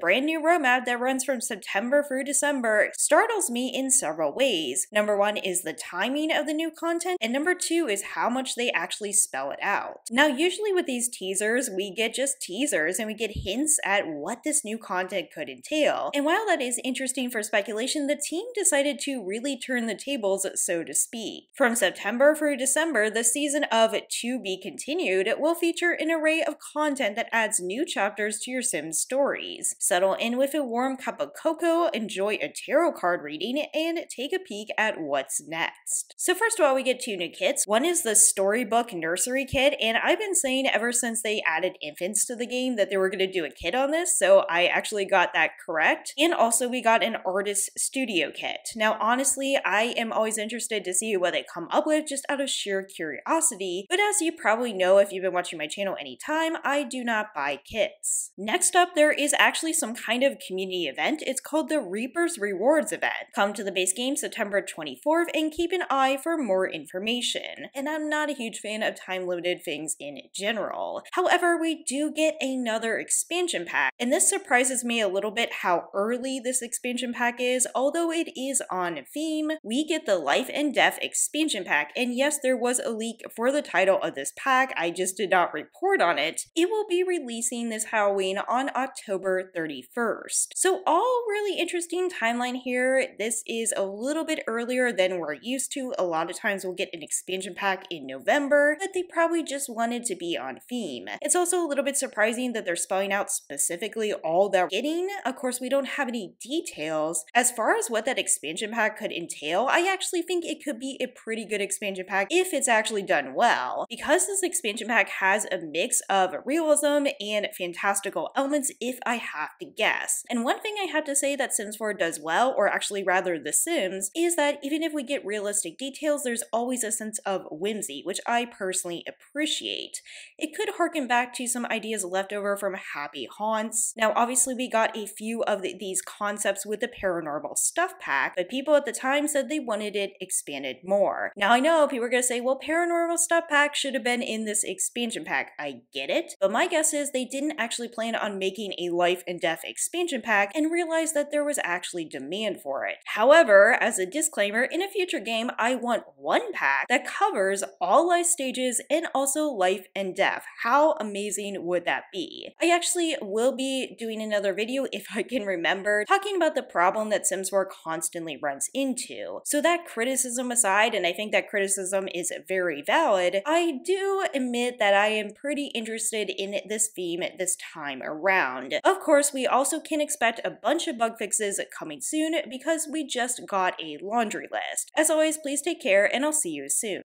brand new roadmap that runs from September through December startles me in several ways. Number one is the timing of the new content, and number two is how much they actually spell it out. Now, usually with these teasers, we get just teasers and we get hints at what this new content could entail. And while that is interesting for speculation, the team decided to really turn the tables, so to speak. From September through December, the season of To Be Continued will feature an array of content that adds new chapters to your Sims stories. Settle in with a warm cup of cocoa, enjoy a tarot card reading, and take a peek at what's next. So first of all, we get two new kits. One is the Storybook Nursery Kit, and I've been saying ever since they added infants to the game that they were going to do a kit on this, so I actually got that correct. And also we got an Artist Studio Kit. Now honestly, I am always interested to see what they come up with just out of sheer curiosity, but as you probably know if you've been watching my channel any time, I do not buy kits. Next up, there is actually some kind of community event. It's called the Reaper's Rewards event. Come to the base game September 24th and keep an eye for more information. And I'm not a huge fan of time-limited things in general. However, we do get another expansion pack, and this surprises me a little bit how early this expansion pack is, although it is on theme. We get the Life and Death expansion pack, and yes, there was a leak for the title of this pack, I just did not report on it. It will be releasing this Halloween on October 31st. So all really interesting timeline here. This is a little bit earlier than we're used to. A lot of times we'll get an expansion pack in November, but they probably just wanted to be on theme. It's also a little bit surprising that they're spelling out specifically all they're getting. Of course, we don't have any details. As far as what that expansion pack could entail, I actually think it could be a pretty good expansion pack if it's actually done well. Because this expansion pack has a mix of realism and fantastical elements, if I have to guess. And one thing I have to say that Sims 4 does well, or actually rather The Sims, is that even if we get realistic details, there's always a sense of whimsy, which I personally appreciate. It could harken back to some ideas left over from Happy Haunts. Now, obviously, we got a few of the, these concepts with the paranormal stuff pack, but people at the time said they wanted it expanded more. Now, I know people are going to say, well, paranormal stuff pack should have been in this expansion pack. I get it, but my guess is they didn't actually plan on making a life and death expansion pack and realized that there was actually demand for it. However, as a disclaimer, in a future game, I want one pack that covers all life stages and also life and death. How amazing would that be? I actually will be doing another video if I can remember, talking about the problem that Sims 4 constantly runs into. So that criticism aside, and I think that criticism is very valid, I do admit that I am pretty interested in this theme this time around. Of course, we also can expect a bunch of bug fixes coming soon because we just got a laundry list. As always, please take care and I'll see you soon.